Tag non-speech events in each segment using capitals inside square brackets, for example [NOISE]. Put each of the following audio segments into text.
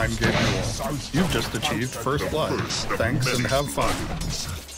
I'm Gabe Newell. You've just achieved first blood. Thanks and have fun.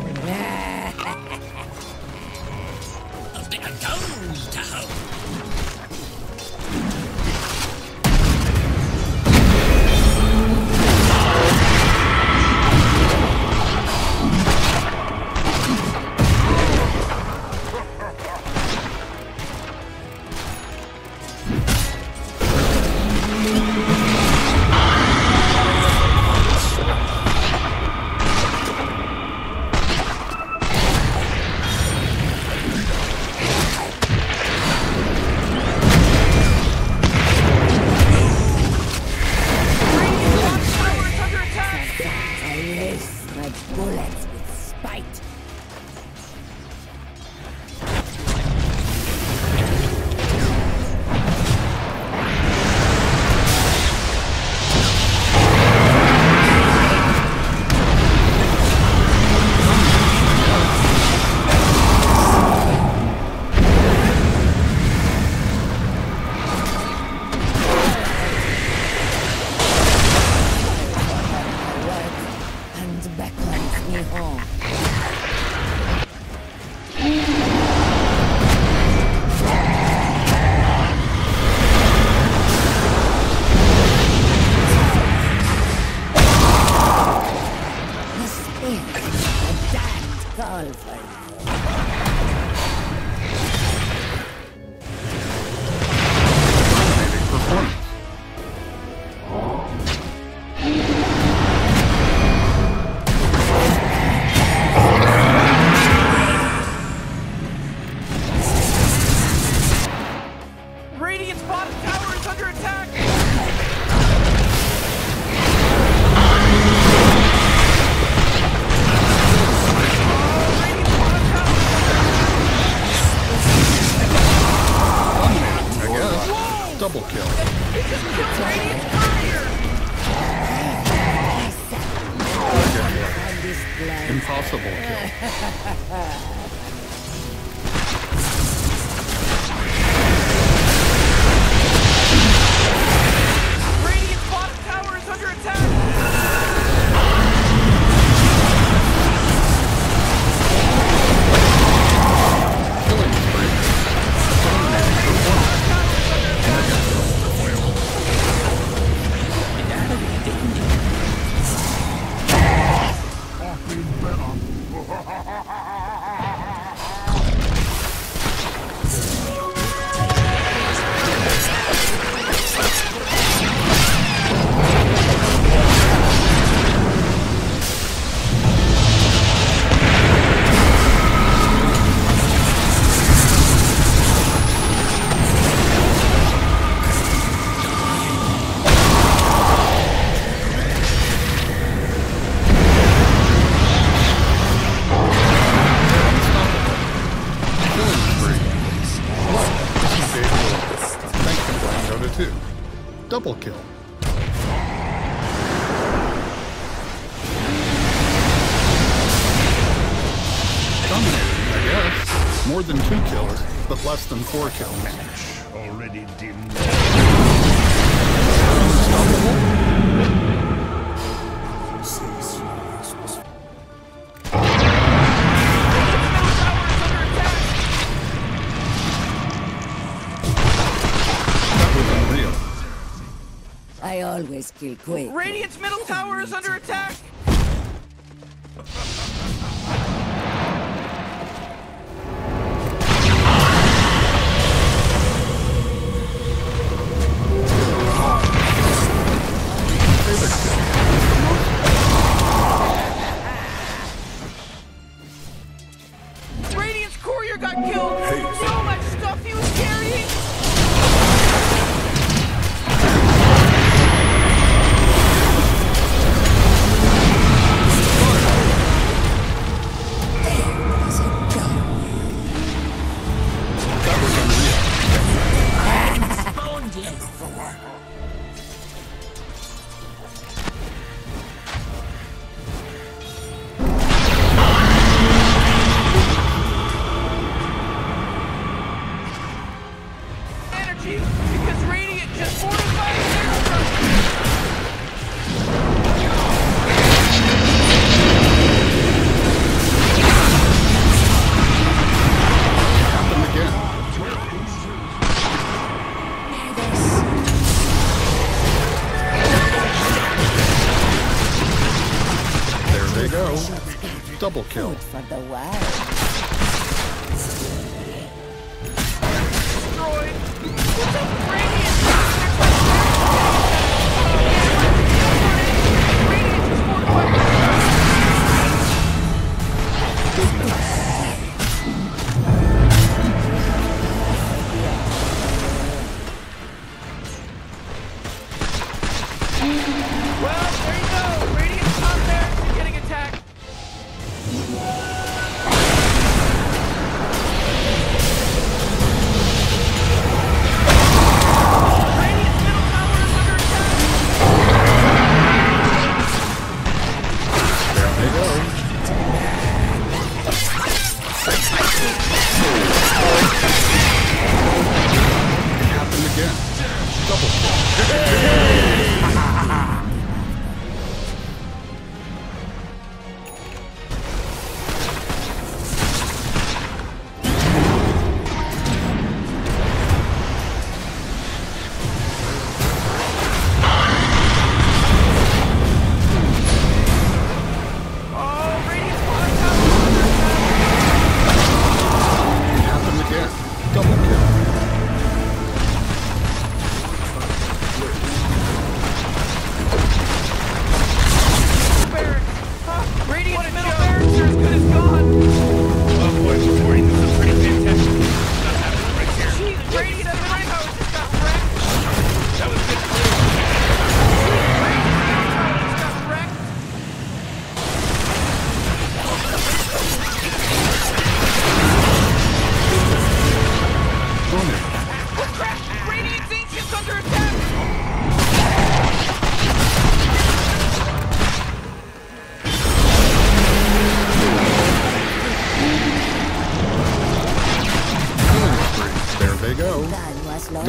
I bullets with spite. Radiant's bottom tower is under attack! Radiant's bottom tower Dominating, I. Double kill. killed Radiant's courier! And this blood. Impossible kill. [LAUGHS] Dominating, I guess. More than two kills, but less than four kills. Already dimmed. That was unreal. I always kill quick. Radiant's middle tower is under attack! Double kill. Good for the. Destroyed.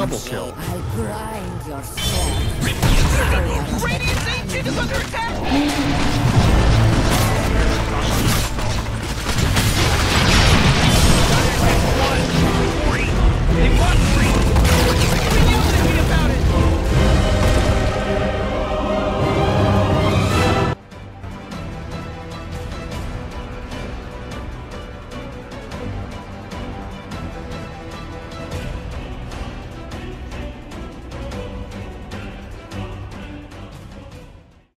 double kill. Radiant's ancient is under attack!